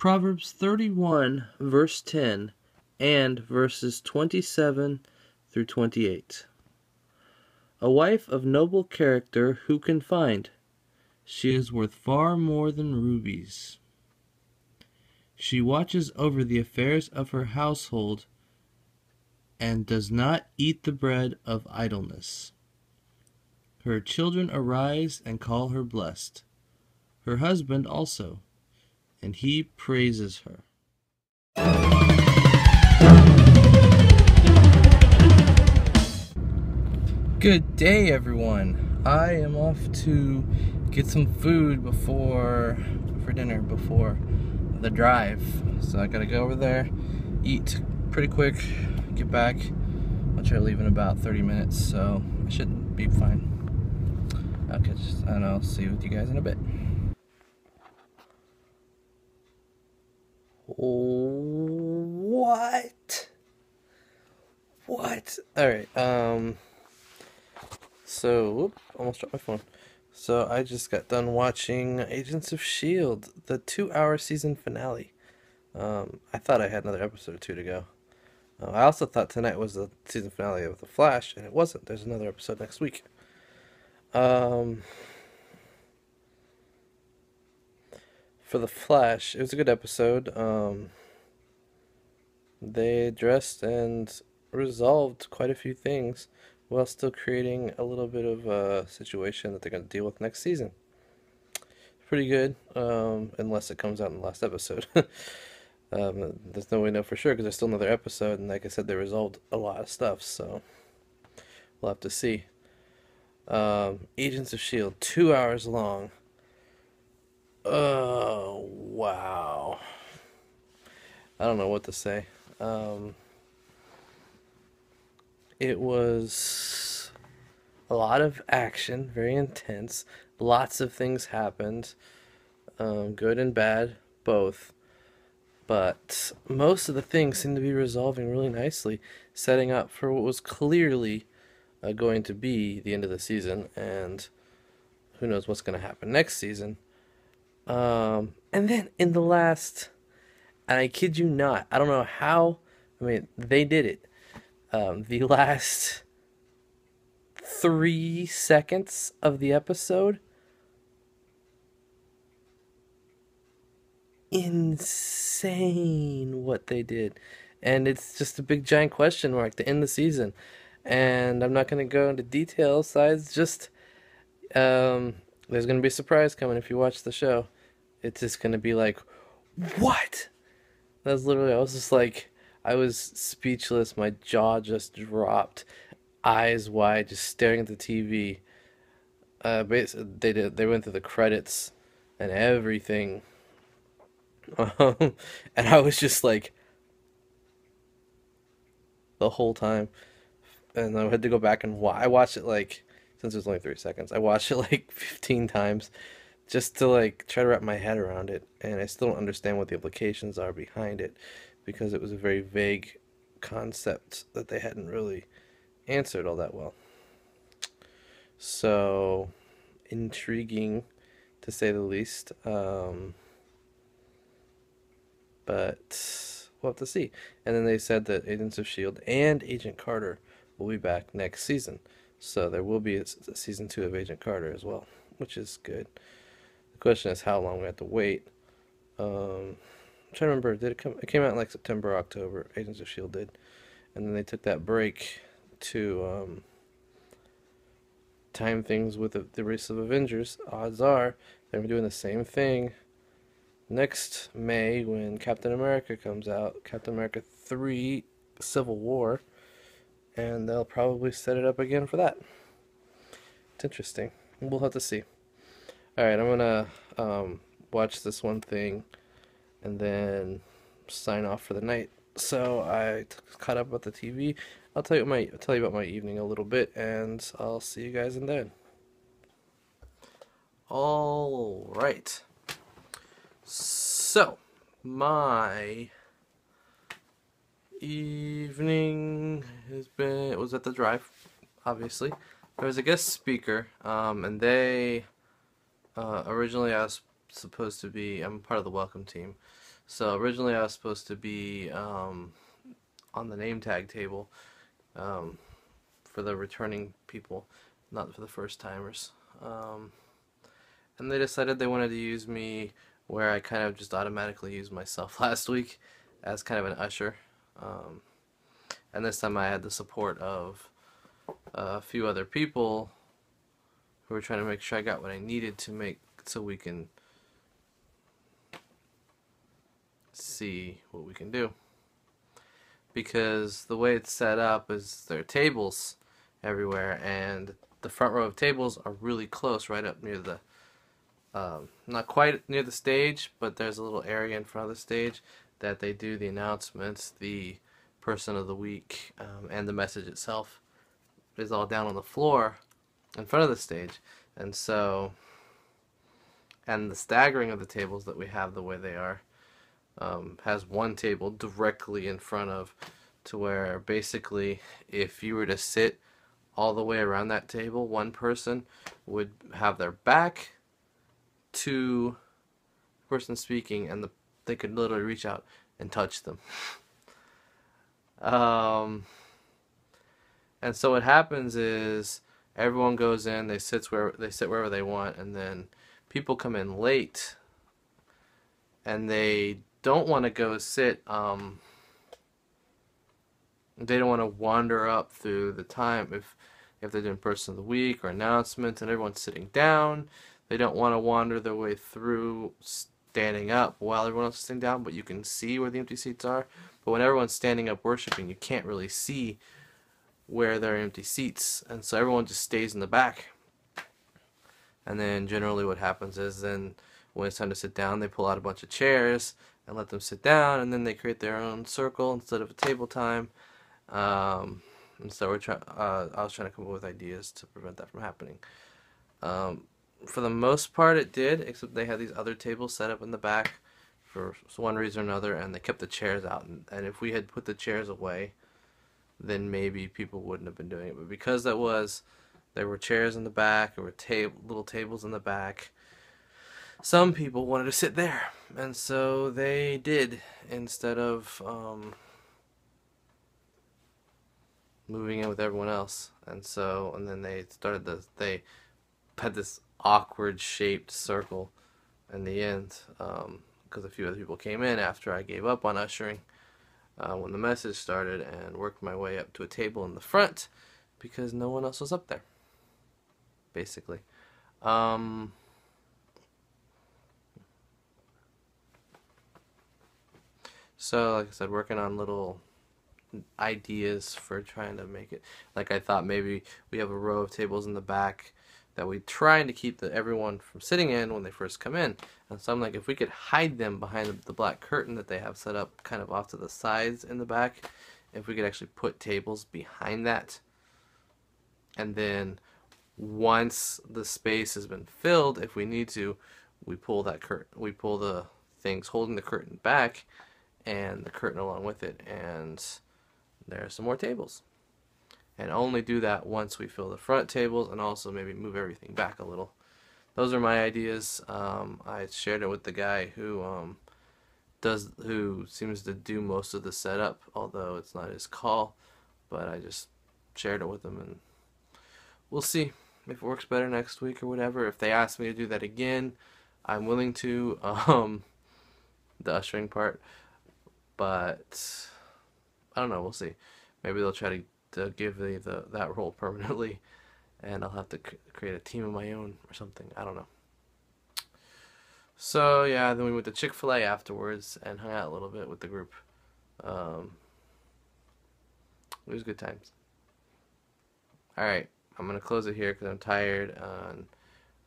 Proverbs 31, verse 10, and verses 27 through 28. A wife of noble character who can find? She is worth far more than rubies. She watches over the affairs of her household and does not eat the bread of idleness. Her children arise and call her blessed, her husband also, and he praises her. Good day, everyone. I am off to get some food before for dinner before the drive. So I gotta go over there, eat pretty quick, get back. I'll try to leave in about 30 minutes, so I should be fine. Okay, and I'll see with you guys in a bit. What? What? Alright, um... So, whoop, almost dropped my phone. So I just got done watching Agents of S.H.I.E.L.D., the two hour season finale. Um, I thought I had another episode or two to go. Uh, I also thought tonight was the season finale of The Flash, and it wasn't. There's another episode next week. Um, for The Flash, it was a good episode. Um, they addressed and resolved quite a few things while still creating a little bit of a situation that they're going to deal with next season. Pretty good, um, unless it comes out in the last episode. um, there's no way to know for sure because there's still another episode, and like I said, they resolved a lot of stuff, so we'll have to see. Um, Agents of S.H.I.E.L.D., two hours long. Oh, wow. I don't know what to say. Um, it was a lot of action, very intense. Lots of things happened, um, good and bad, both. But most of the things seem to be resolving really nicely, setting up for what was clearly uh, going to be the end of the season, and who knows what's going to happen next season. Um, and then in the last, and I kid you not, I don't know how, I mean, they did it um, the last three seconds of the episode. Insane what they did. And it's just a big giant question mark to end the season. And I'm not going to go into details, sides, just um, there's going to be a surprise coming if you watch the show. It's just to be like, what? That's literally, I was just like, I was speechless. My jaw just dropped, eyes wide, just staring at the TV. Uh, basically, they did. They went through the credits and everything, um, and I was just like the whole time. And I had to go back and watch. I watched it like since it was only three seconds. I watched it like fifteen times just to like try to wrap my head around it, and I still don't understand what the implications are behind it because it was a very vague concept that they hadn't really answered all that well. So, intriguing to say the least. Um, but we'll have to see. And then they said that Agents of S.H.I.E.L.D. and Agent Carter will be back next season. So there will be a, a season two of Agent Carter as well, which is good. Question is how long we have to wait. Um, I'm trying to remember. Did it come? It came out in like September, October. Agents of S.H.I.E.L.D. did, and then they took that break to um, time things with the, the race of Avengers. Odds are they're doing the same thing next May when Captain America comes out. Captain America three, Civil War, and they'll probably set it up again for that. It's interesting. We'll have to see. All right, I'm gonna um, watch this one thing and then sign off for the night. So I caught up with the TV. I'll tell you my I'll tell you about my evening a little bit, and I'll see you guys in then. All right. So my evening has been was at the drive, obviously. There was a guest speaker, um, and they uh, originally I was supposed to be. I'm part of the welcome team. So originally I was supposed to be um, on the name tag table um, for the returning people, not for the first timers. Um, and they decided they wanted to use me where I kind of just automatically used myself last week as kind of an usher. Um, and this time I had the support of a few other people who were trying to make sure I got what I needed to make so we can see what we can do. Because the way it's set up is there are tables everywhere and the front row of tables are really close right up near the um, not quite near the stage but there's a little area in front of the stage that they do the announcements the person of the week um, and the message itself is all down on the floor in front of the stage. And so and the staggering of the tables that we have the way they are um, has one table directly in front of to where basically if you were to sit all the way around that table one person would have their back to the person speaking and the, they could literally reach out and touch them. Um, and so what happens is everyone goes in they sits where they sit wherever they want and then people come in late and they don't want to go sit um, they don't want to wander up through the time if if they're doing person of the week or announcements and everyone's sitting down. They don't want to wander their way through standing up while everyone else is sitting down but you can see where the empty seats are. But when everyone's standing up worshiping you can't really see where there are empty seats and so everyone just stays in the back and then generally what happens is then when it's time to sit down they pull out a bunch of chairs and let them sit down, and then they create their own circle instead of a table time. Um, and so we're trying. Uh, I was trying to come up with ideas to prevent that from happening. Um, for the most part, it did, except they had these other tables set up in the back for one reason or another, and they kept the chairs out. And, and if we had put the chairs away, then maybe people wouldn't have been doing it. But because that was, there were chairs in the back, there were ta- little tables in the back some people wanted to sit there, and so they did instead of um, moving in with everyone else. And so, and then they started the they had this awkward shaped circle in the end because um, a few other people came in after I gave up on ushering uh, when the message started and worked my way up to a table in the front because no one else was up there, basically. Um, So, like I said, working on little ideas for trying to make it. Like I thought maybe we have a row of tables in the back that we trying to keep the, everyone from sitting in when they first come in. And so I'm like, if we could hide them behind the, the black curtain that they have set up kind of off to the sides in the back, if we could actually put tables behind that, and then once the space has been filled, if we need to, we pull that curtain, we pull the things holding the curtain back and the curtain along with it. And there are some more tables and only do that once we fill the front tables and also maybe move everything back a little those are my ideas um, I shared it with the guy who um, does who seems to do most of the setup although it's not his call but I just shared it with him and we'll see if it works better next week or whatever if they ask me to do that again I'm willing to um, the ushering part but I don't know. We'll see. Maybe they'll try to, to give the, the that role permanently, and I'll have to create a team of my own or something. I don't know. So yeah, then we went to Chick Fil A afterwards and hung out a little bit with the group. Um, it was good times. All right, I'm gonna close it here because I'm tired. And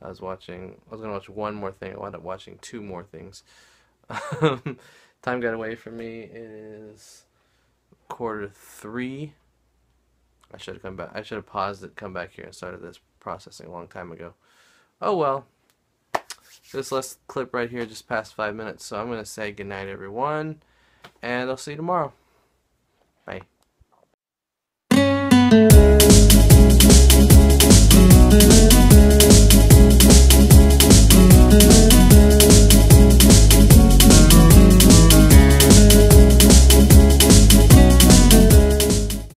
I was watching. I was gonna watch one more thing. I wound up watching two more things. Time got away from me It is quarter three. I should have come back. I should have paused it, come back here, and started this processing a long time ago. Oh well. This last clip right here just past five minutes, so I'm gonna say goodnight, everyone, and I'll see you tomorrow. Bye.